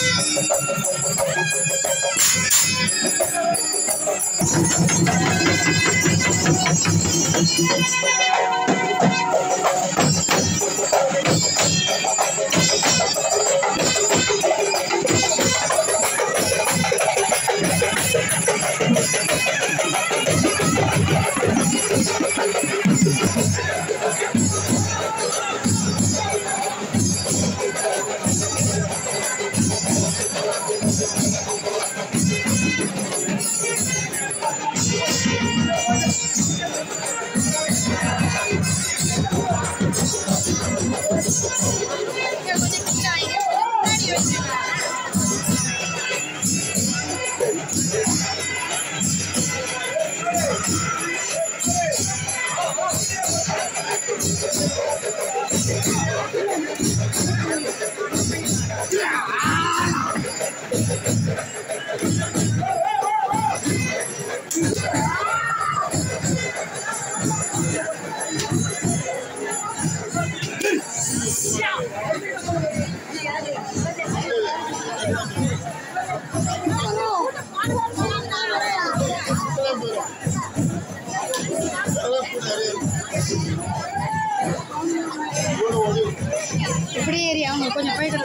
Thank you. இப்படியே area அவங்க கொஞ்சம் போயிட்டு